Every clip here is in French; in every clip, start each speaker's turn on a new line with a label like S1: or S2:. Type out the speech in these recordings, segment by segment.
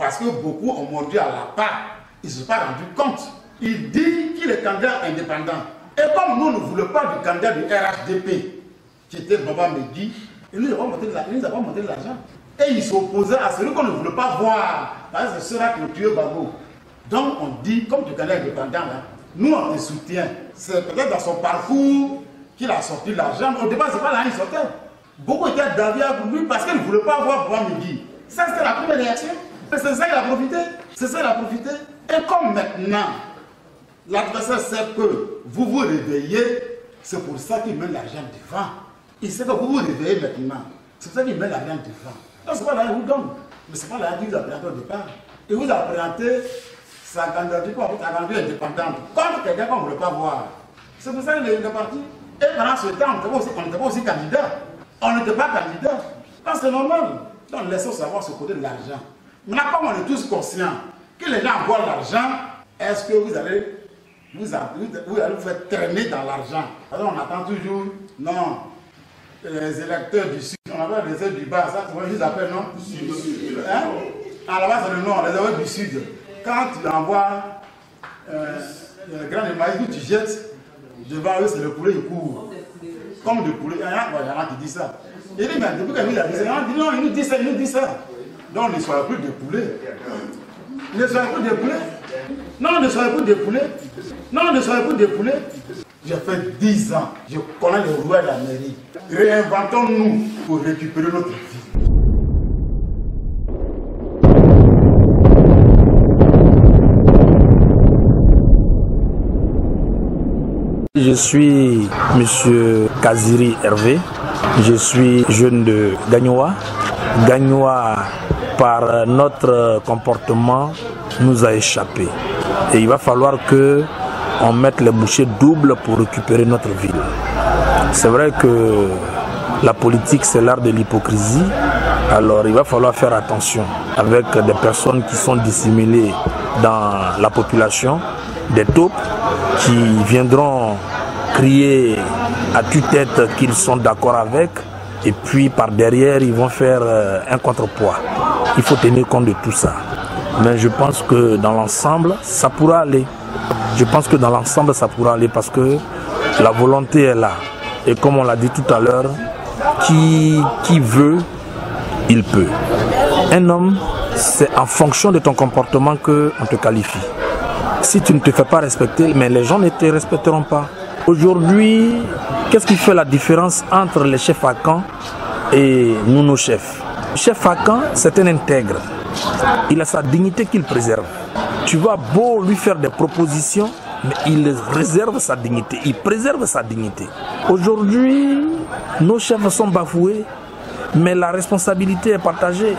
S1: Parce que beaucoup ont mordu à la part. Ils ne se sont pas rendus compte. Il dit qu'il est candidat indépendant. Et comme nous ne voulons pas du candidat du RHDP, qui était Baba Megui, il nous a pas montré de l'argent. Et il s'opposait à celui qu'on ne voulait pas voir. Parce que ce sera tuer Babo. Donc on dit, comme tu candidat indépendant, nous on te soutient. C'est peut-être dans son parcours qu'il a sorti l'argent. Au départ, ce n'est pas là qu'il sortait. Beaucoup étaient d'avis pour lui parce qu'ils ne voulaient pas voir Baba Megui. Ça, c'était la première réaction. C'est ça qu'il a profité. C'est ça qu'il a profité. Et comme maintenant, l'adversaire sait que vous vous réveillez, c'est pour ça qu'il met l'argent devant. Il sait que vous vous réveillez maintenant. C'est pour ça qu'il met l'argent devant. Donc c'est pas là qu'il vous donne. Mais c'est pas là qu'il vous a présenté au départ. Il vous a présenté sa candidature indépendante. Contre quelqu'un qu'on ne voulait pas voir. C'est pour ça qu'il est parti. Et pendant ce temps, on n'était pas, aussi candidat. On n'était pas candidat. C'est normal. Donc laissons savoir ce côté de l'argent. Maintenant, comme on est tous conscients que les gens voient l'argent, est-ce que vous allez vous, vous, allez vous faire traîner dans l'argent? On attend toujours, non, les électeurs du Sud, on appelle les électeurs du bas, ça, comment ils appellent, non? Hein? À la base, c'est le nom, les électeurs du Sud. Quand tu envoies euh, le grand maïs que tu jettes, devant eux, c'est le poulet, il court. Comme du poulet. Il y en a qui disent ça. Il dit, mais depuis qu'il a dit ça, il dit non, il nous dit ça, il nous dit ça. Donc ne soyez plus des poulets. Ne soyez plus des poulets. Non, ne soyez plus des poulets. Non, ne soyez plus des poulets. J'ai fait 10 ans, je connais le roi de la mairie. Réinventons-nous pour récupérer notre vie.
S2: Je suis M. Kaziri Hervé. Je suis jeune de Gagnoa. Gagnoa par notre comportement nous a échappé. Et il va falloir que on mette les bouchées doubles pour récupérer notre ville. C'est vrai que la politique c'est l'art de l'hypocrisie. Alors il va falloir faire attention avec des personnes qui sont dissimulées dans la population, des taupes qui viendront crier à tue-tête qu'ils sont d'accord avec et puis par derrière ils vont faire euh, un contrepoids. Il faut tenir compte de tout ça. Mais je pense que dans l'ensemble, ça pourra aller. Je pense que dans l'ensemble, ça pourra aller parce que la volonté est là. Et comme on l'a dit tout à l'heure, qui, qui veut, il peut. Un homme, c'est en fonction de ton comportement qu'on te qualifie. Si tu ne te fais pas respecter, mais les gens ne te respecteront pas. Aujourd'hui, qu'est-ce qui fait la différence entre les chefs à camp et nous, nos chefs? Chef camp, c'est un intègre. Il a sa dignité qu'il préserve. Tu vas beau lui faire des propositions, mais il réserve sa dignité, il préserve sa dignité. Aujourd'hui, nos chefs sont bafoués, mais la responsabilité est partagée.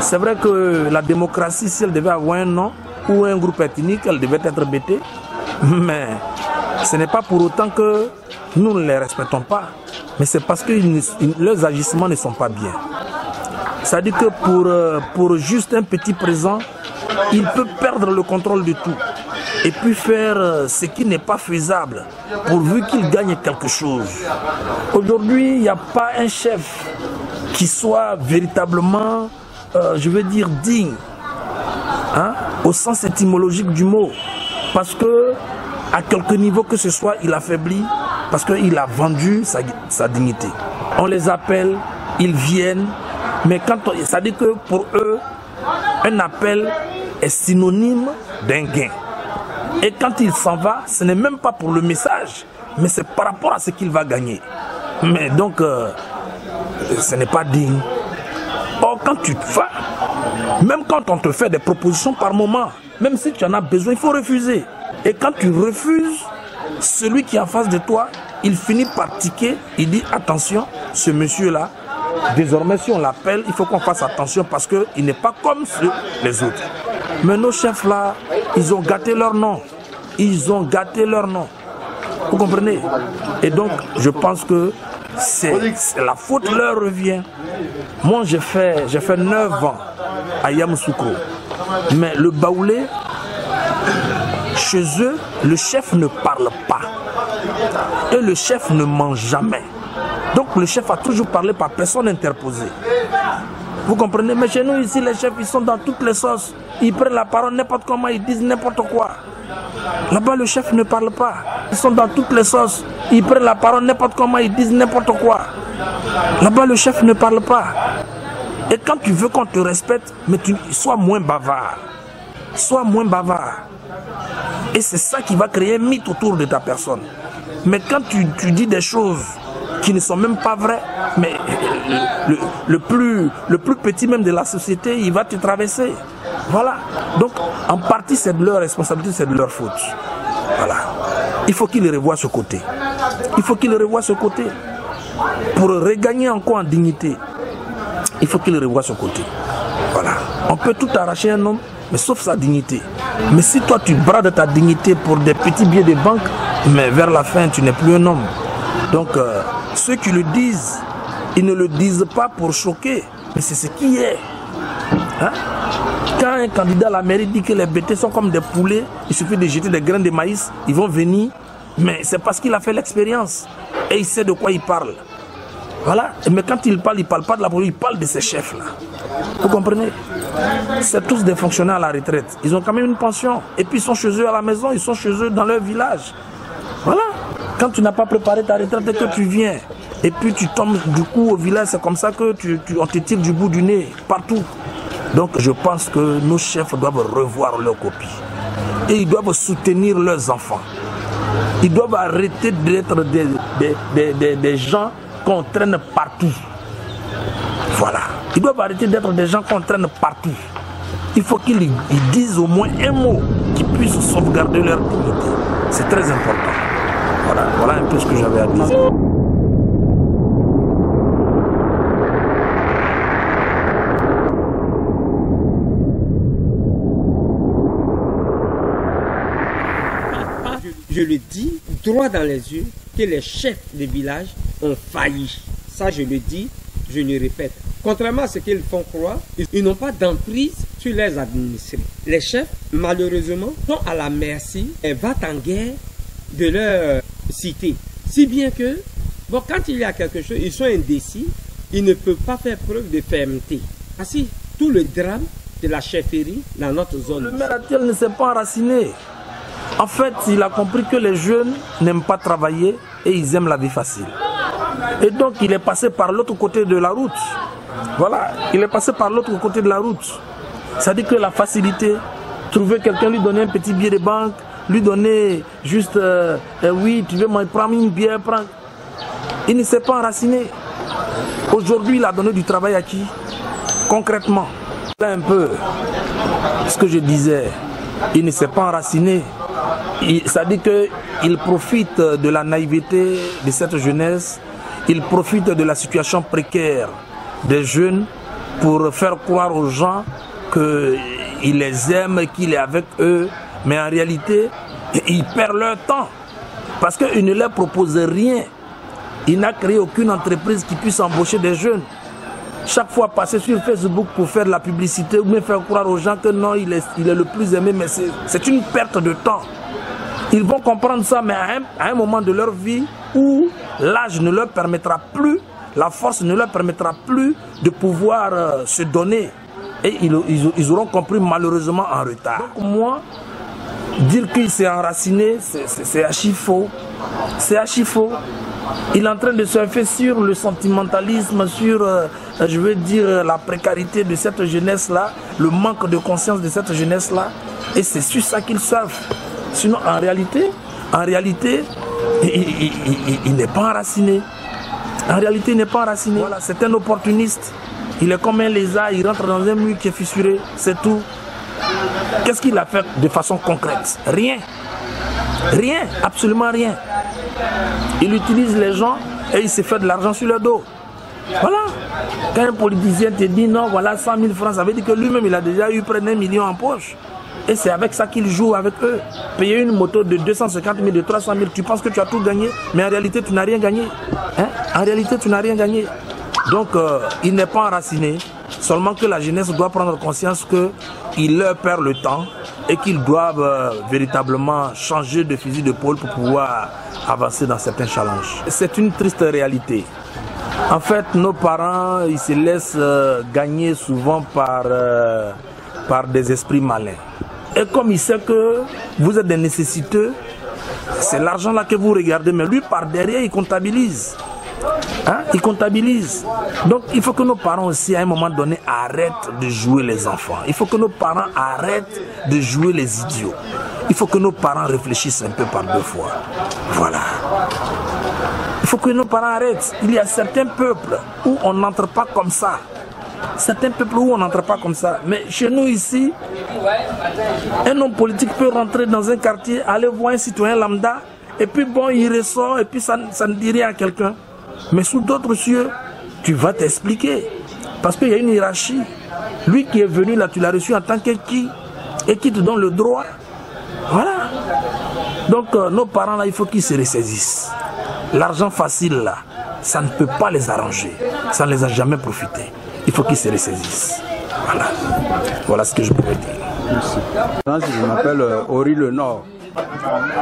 S2: C'est vrai que la démocratie, si elle devait avoir un nom ou un groupe ethnique, elle devait être bêtée, mais ce n'est pas pour autant que nous ne les respectons pas, mais c'est parce que leurs agissements ne sont pas bien. C'est-à-dire que pour, euh, pour juste un petit présent, il peut perdre le contrôle de tout et puis faire euh, ce qui n'est pas faisable pourvu qu'il gagne quelque chose. Aujourd'hui, il n'y a pas un chef qui soit véritablement, euh, je veux dire, digne, hein, au sens étymologique du mot. Parce que, à quelque niveau que ce soit, il affaiblit, parce qu'il a vendu sa dignité. On les appelle, ils viennent, mais quand on, ça dit que pour eux, un appel est synonyme d'un gain. Et quand il s'en va, ce n'est même pas pour le message, mais c'est par rapport à ce qu'il va gagner. Mais donc, euh, ce n'est pas digne. Or, quand tu te vas, même quand on te fait des propositions par moment, même si tu en as besoin, il faut refuser. Et quand tu refuses, celui qui est en face de toi, il finit par tiquer, il dit attention, ce monsieur-là, désormais si on l'appelle, il faut qu'on fasse attention parce qu'il n'est pas comme les autres. Mais nos chefs là, ils ont gâté leur nom. Ils ont gâté leur nom. Vous comprenez? Et donc, je pense que c'est la faute leur revient. Moi, j'ai fait, j'ai fait 9 ans à Yamoussoukro. Mais le baoulé, chez eux, le chef ne parle pas. Et le chef ne mange jamais. Donc le chef a toujours parlé par personne interposée. Vous comprenez? Mais chez nous, ici, les chefs, ils sont dans toutes les sauces. Ils prennent la parole n'importe comment, ils disent n'importe quoi. Là-bas, le chef ne parle pas. Ils sont dans toutes les sauces. Ils prennent la parole n'importe comment, ils disent n'importe quoi. Là-bas, le chef ne parle pas. Et quand tu veux qu'on te respecte, mais tu sois moins bavard. Sois moins bavard. Et c'est ça qui va créer un mythe autour de ta personne. Mais quand tu, tu dis des choses qui ne sont même pas vraies, mais le, plus, le plus petit même de la société, il va te traverser. Voilà. Donc, en partie, c'est de leur responsabilité, c'est de leur faute. Voilà. Il faut qu'ils revoient ce côté. Il faut qu'ils revoient ce côté. Pour regagner encore en dignité, il faut qu'il revoie ce côté. Voilà. On peut tout arracher un homme, mais sauf sa dignité. Mais si toi tu brades ta dignité pour des petits billets de banque, mais vers la fin tu n'es plus un homme. Donc euh, ceux qui le disent, ils ne le disent pas pour choquer, mais c'est ce qui est. Hein? Quand un candidat à la mairie dit que les bêtés sont comme des poulets, il suffit de jeter des graines de maïs, ils vont venir, mais c'est parce qu'il a fait l'expérience et il sait de quoi il parle. Voilà. Mais quand il parle, il ne parle pas de la politique, il parle de ses chefs-là. Vous comprenez? C'est tous des fonctionnaires à la retraite. Ils ont quand même une pension. Et puis ils sont chez eux à la maison, ils sont chez eux dans leur village. Quand tu n'as pas préparé ta retraite et que tu viens, et puis tu tombes du coup au village, c'est comme ça que tu, tu, on te tire du bout du nez, partout. Donc je pense que nos chefs doivent revoir leurs copies. Et ils doivent soutenir leurs enfants. Ils doivent arrêter d'être des, des, des, des gens qu'on traîne partout. Voilà. Ils doivent arrêter d'être des gens qu'on traîne partout. Il faut qu'ils disent au moins un mot qui puisse sauvegarder leur dignité. C'est très important. Voilà, un peu ce que j'avais à dire.
S3: Je le dis droit dans les yeux que les chefs de village ont failli. Ça, je le dis, je le répète. Contrairement à ce qu'ils font croire, ils n'ont pas d'emprise sur les administrés. Les chefs, malheureusement, sont à la merci et vont en guerre de leur Si bien que, bon, quand il y a quelque chose, ils sont indécis, ils ne peuvent pas faire preuve de fermeté. Ainsi, tout le drame de la chefferie dans notre zone.
S2: Le maire actuel ne s'est pas enraciné. En fait, il a compris que les jeunes n'aiment pas travailler et ils aiment la vie facile. Et donc, il est passé par l'autre côté de la route. Voilà, il est passé par l'autre côté de la route. Ça dit que la facilité, trouver quelqu'un, lui donner un petit billet de banque, lui donner juste, euh, euh, oui, tu veux prendre une bière, prendre. Il ne s'est pas enraciné. Aujourd'hui, il a donné du travail à qui? Concrètement. Un peu ce que je disais, il ne s'est pas enraciné. Ça dit qu'il profite de la naïveté de cette jeunesse, il profite de la situation précaire des jeunes pour faire croire aux gens qu'il les aime, qu'il est avec eux, mais en réalité, ils perdent leur temps parce qu'il ne leur propose rien. Il n'a créé aucune entreprise qui puisse embaucher des jeunes. Chaque fois passer sur Facebook pour faire de la publicité ou même faire croire aux gens que non, il est, le plus aimé, mais c'est une perte de temps. Ils vont comprendre ça, mais à un, moment de leur vie où l'âge ne leur permettra plus, la force ne leur permettra plus de pouvoir euh, se donner. Et ils, ils, ils, auront compris malheureusement en retard. Donc moi, dire qu'il s'est enraciné, c'est archi faux. C'est archi faux. Il est en train de surfer sur le sentimentalisme, sur, euh, je veux dire, la précarité de cette jeunesse-là, le manque de conscience de cette jeunesse-là. Et c'est sur ça qu'il surfe. Sinon, en réalité, en réalité, il n'est pas enraciné. En réalité, il n'est pas enraciné. Voilà, c'est un opportuniste. Il est comme un lézard, il rentre dans un mur qui est fissuré, c'est tout. Qu'est-ce qu'il a fait de façon concrète? Rien. Rien, absolument rien. Il utilise les gens et il se fait de l'argent sur le dos. Voilà. Quand un politicien te dit non, voilà 100 000 francs, ça veut dire que lui-même il a déjà eu près d'un million en poche. Et c'est avec ça qu'il joue avec eux. Payer une moto de 250 000, de 300 000, tu penses que tu as tout gagné, mais en réalité tu n'as rien gagné. Hein? En réalité tu n'as rien gagné. Donc euh, il n'est pas enraciné, seulement que la jeunesse doit prendre conscience qu'il leur perd le temps et qu'ils doivent euh, véritablement changer de fusil d'épaule pour pouvoir avancer dans certains challenges. C'est une triste réalité. En fait, nos parents, ils se laissent euh, gagner souvent par, euh, par des esprits malins. Et comme il sait que vous êtes des nécessiteux, c'est l'argent là que vous regardez, mais lui par derrière, il comptabilise. Hein? Il comptabilise. Donc il faut que nos parents aussi, à un moment donné, arrêtent de jouer les enfants. Il faut que nos parents arrêtent de jouer les idiots. Il faut que nos parents réfléchissent un peu par deux fois. Voilà. Il faut que nos parents arrêtent. Il y a certains peuples où on n'entre pas comme ça. Certains peuples où on n'entre pas comme ça. Mais chez nous ici, un homme politique peut rentrer dans un quartier, aller voir un citoyen lambda, et puis bon, il ressort, et puis ça, ça ne dit rien à quelqu'un. Mais sous d'autres cieux, tu vas t'expliquer. Parce qu'il y a une hiérarchie. Lui qui est venu là, tu l'as reçu en tant que qui Et qui te donne le droit. Voilà. Donc euh, nos parents là, il faut qu'ils se ressaisissent. L'argent facile là, ça ne peut pas les arranger. Ça ne les a jamais profité. Il faut qu'ils se ressaisissent. Voilà. Voilà ce que je pourrais dire.
S4: Je m'appelle euh, Ori Le Nord.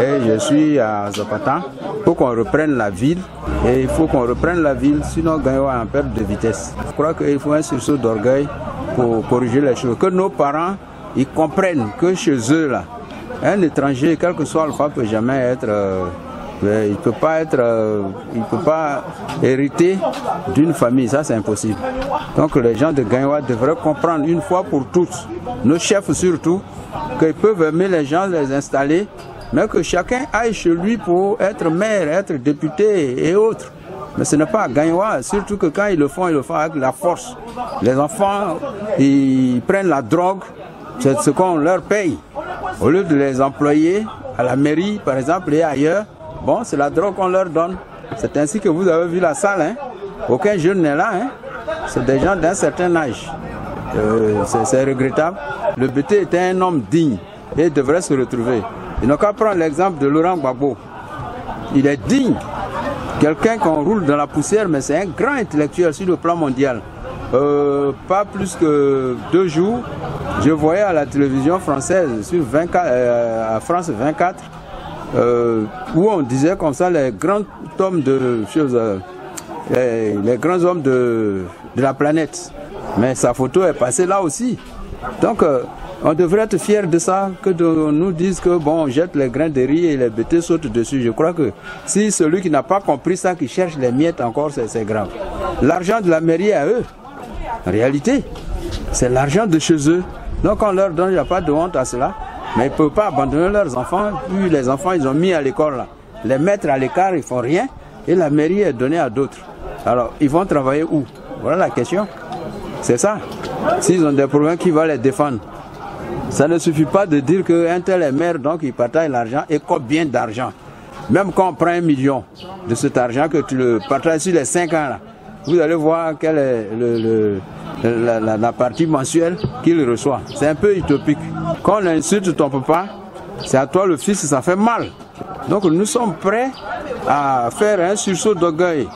S4: Et je suis à Zapata. Il faut qu'on reprenne la ville. Et il faut qu'on reprenne la ville, sinon Gagnons en perte de vitesse. Je crois qu'il faut un sursaut d'orgueil pour corriger les choses. Que nos parents, ils comprennent que chez eux, là, un étranger, quel que soit le ne peut jamais être... Euh, il ne peut pas être, euh, il peut pas hériter d'une famille, ça c'est impossible. Donc les gens de Gagnwa devraient comprendre une fois pour toutes, nos chefs surtout, qu'ils peuvent aimer les gens, les installer, mais que chacun aille chez lui pour être maire, être député et autres. Mais ce n'est pas à surtout que quand ils le font, ils le font avec la force. Les enfants, ils prennent la drogue, c'est ce qu'on leur paye. Au lieu de les employer à la mairie, par exemple, et ailleurs, bon, c'est la drogue qu'on leur donne. C'est ainsi que vous avez vu la salle. Hein. Aucun jeune n'est là. Hein. C'est des gens d'un certain âge. Euh, c'est regrettable. Le BT était un homme digne et devrait se retrouver. Il n'a qu'à prendre l'exemple de Laurent Gbagbo. Il est digne. Quelqu'un qu'on roule dans la poussière, mais c'est un grand intellectuel sur le plan mondial. Euh, pas plus que deux jours, je voyais à la télévision française, sur 24, euh, à France 24, où on disait comme ça les grands hommes de choses, les, les, grands hommes de, la planète. Mais sa photo est passée là aussi. Donc, euh, on devrait être fier de ça, que nous dise que bon, on jette les grains de riz et les bêtés sautent dessus. Je crois que si celui qui n'a pas compris ça, qui cherche les miettes encore, c'est grave. L'argent de la mairie à eux. En réalité, c'est l'argent de chez eux. Donc on leur donne, il n'y a pas de honte à cela. Mais ils ne peuvent pas abandonner leurs enfants. Les enfants, ils ont mis à l'école. Les mettre à l'écart, ils font rien. Et la mairie est donnée à d'autres. Alors, ils vont travailler où? Voilà la question. C'est ça. S'ils ont des problèmes, qui va les défendre? Ça ne suffit pas de dire qu'un tel est maire, donc il partage l'argent. Et combien d'argent? Même quand on prend un million de cet argent que tu le partages sur les 5 ans, là, vous allez voir quelle est la, la, partie mensuelle qu'il reçoit. C'est un peu utopique. Quand on insulte ton papa, c'est à toi le fils, ça fait mal. Donc nous sommes prêts à faire un sursaut d'orgueil.